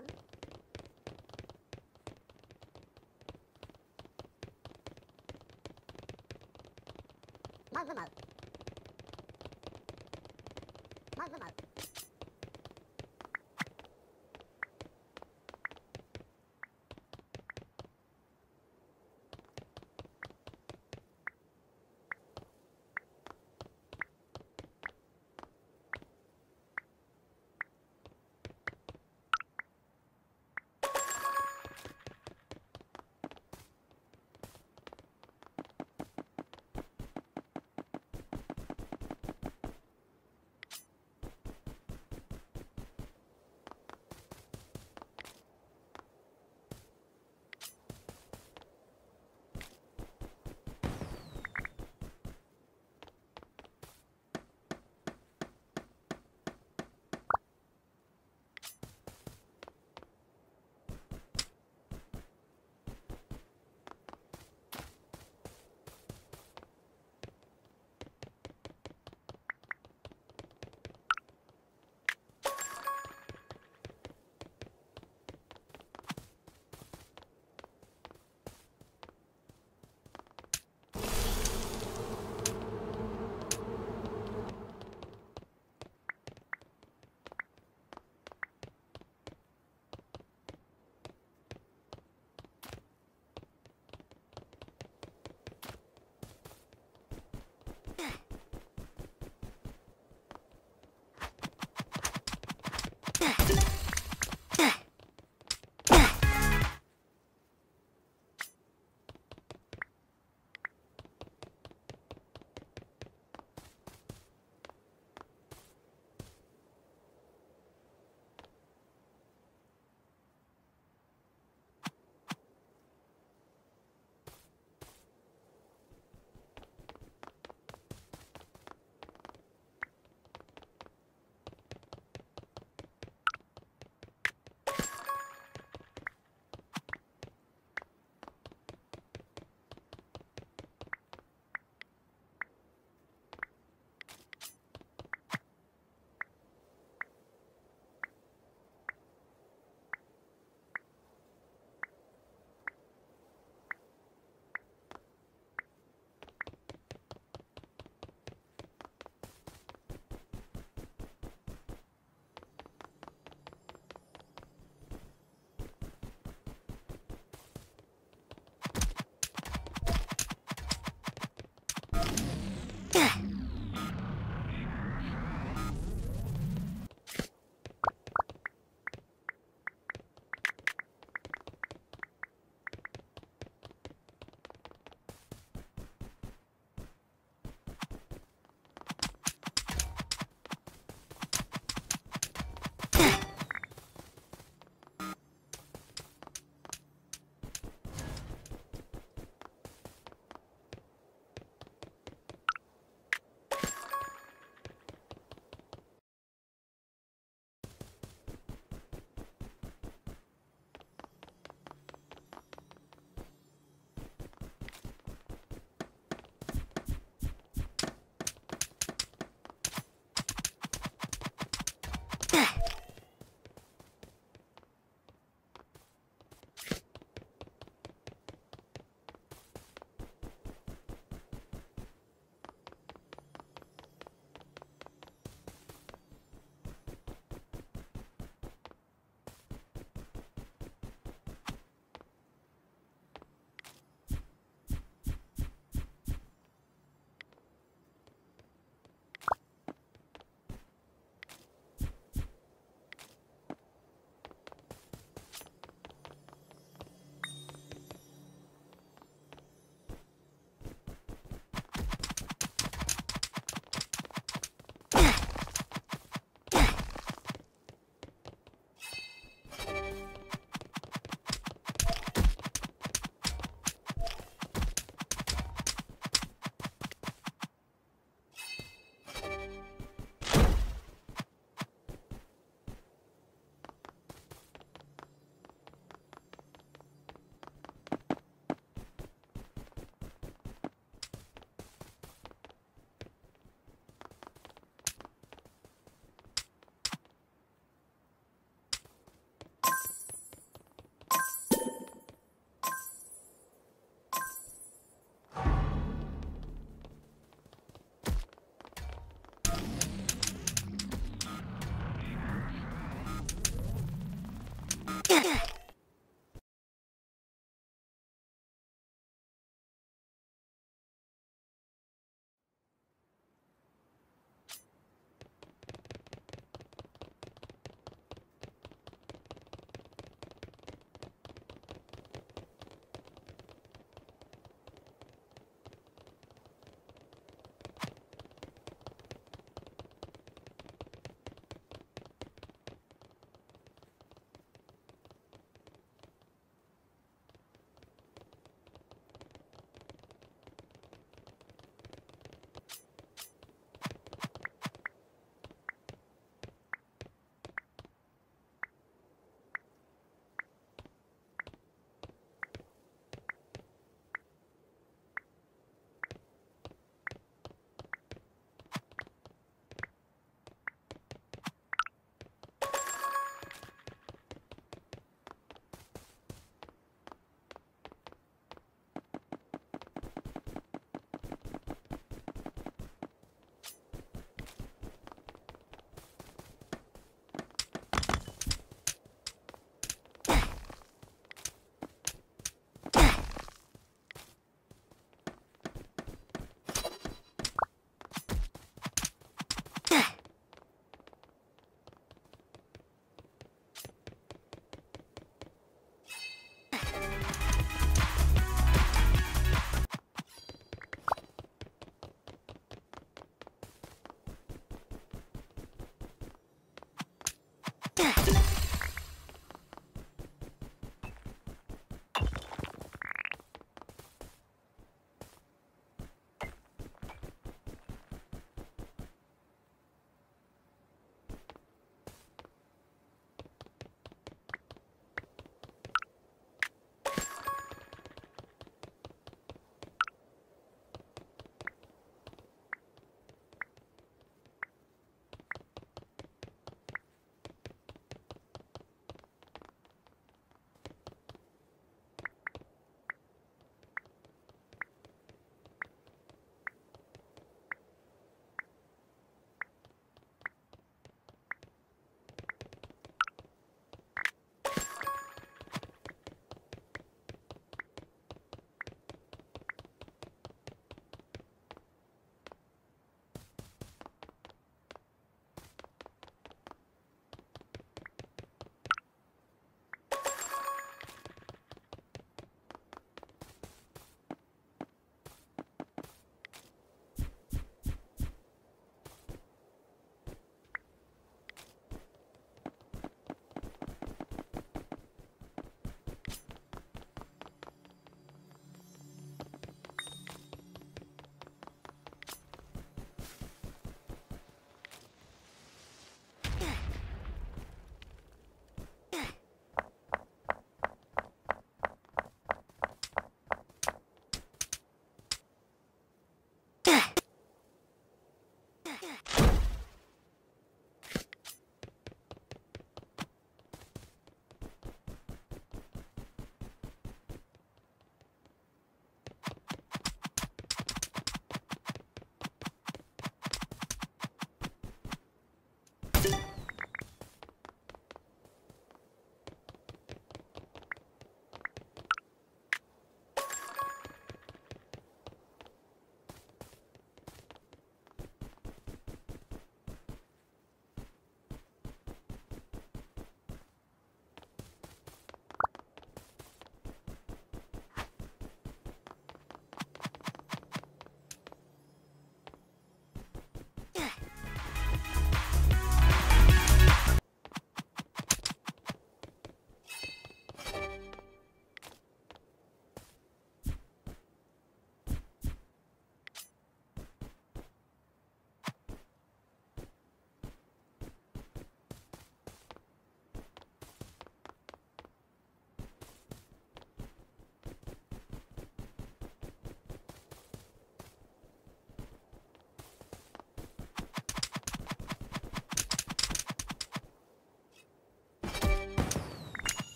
one. Mug them out. Mug them out.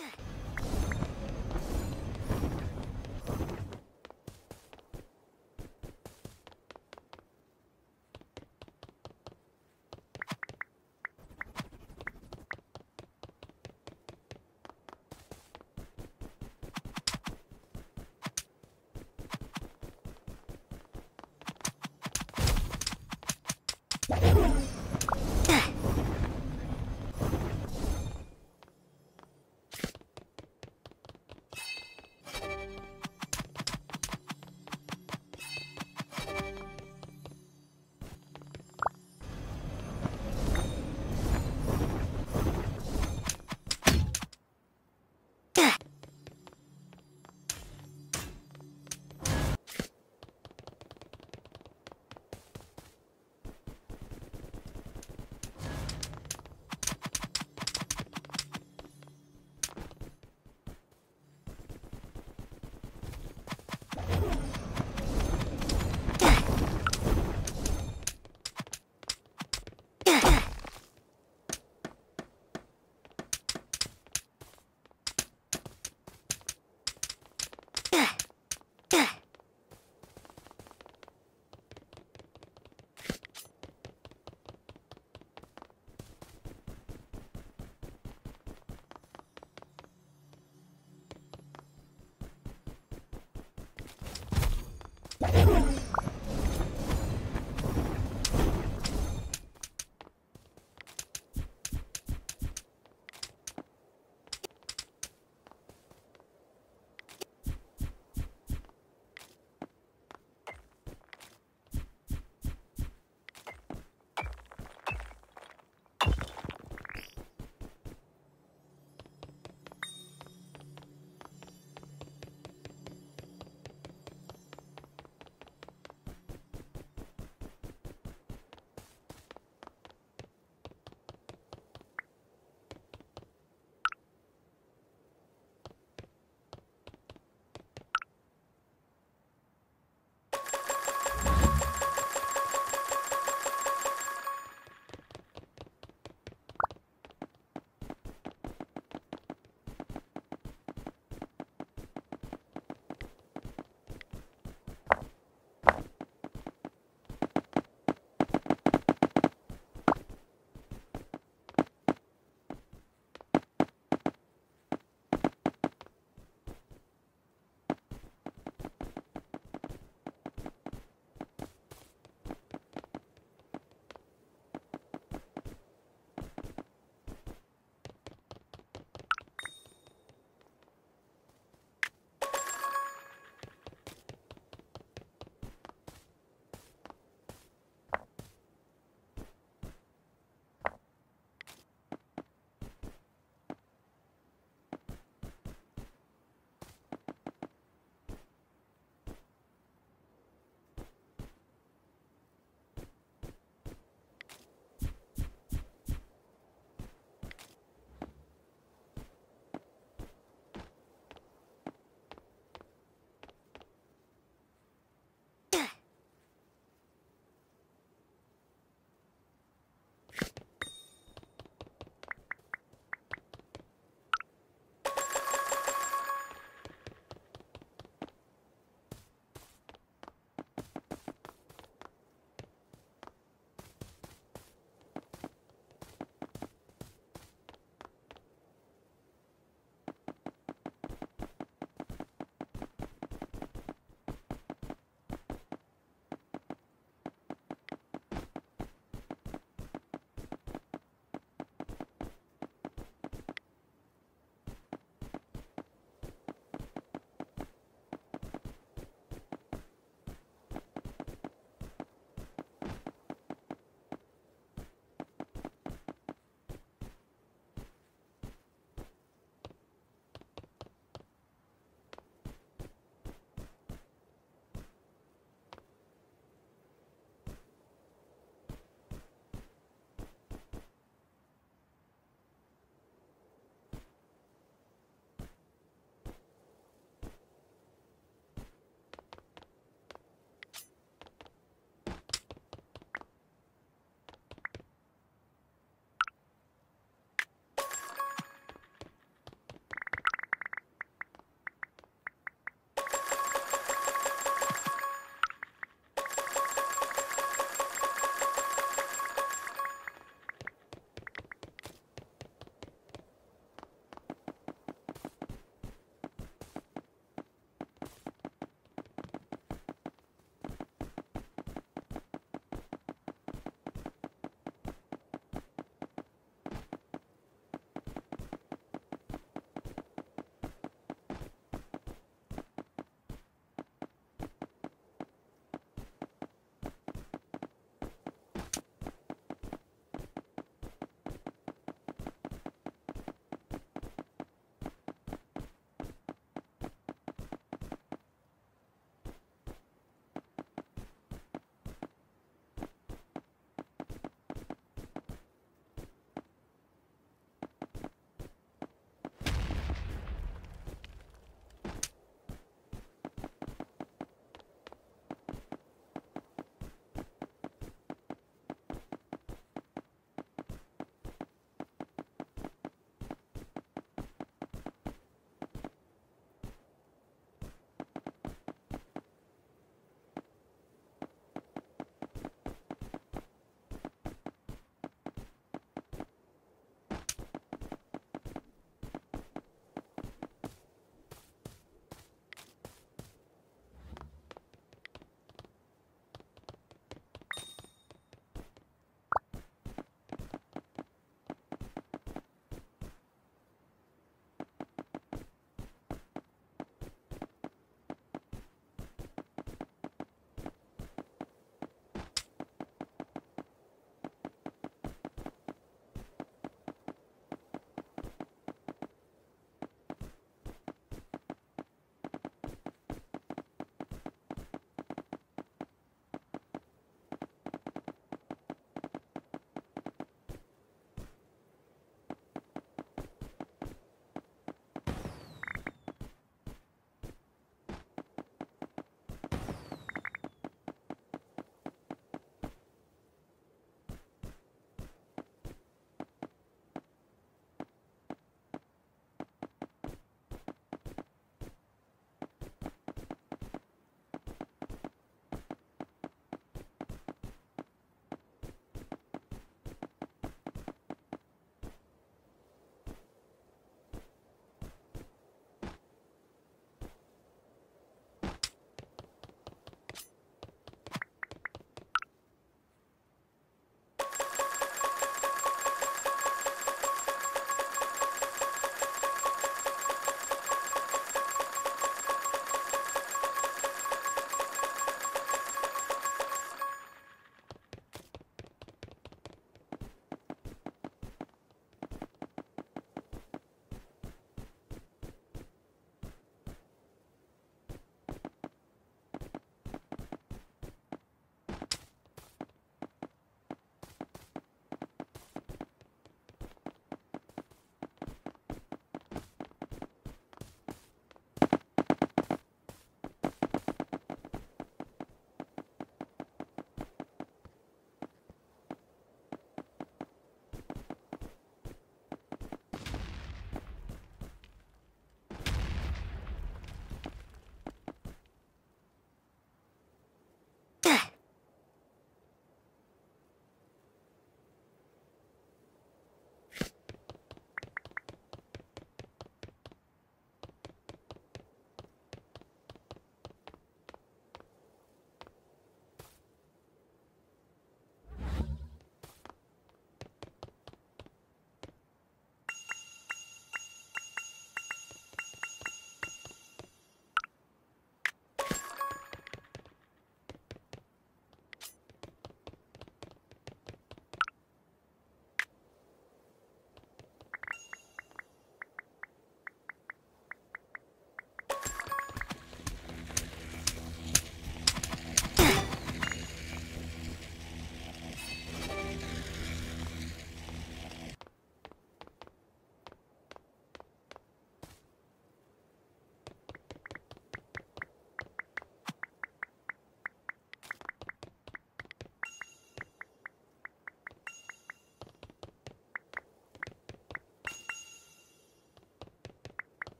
あ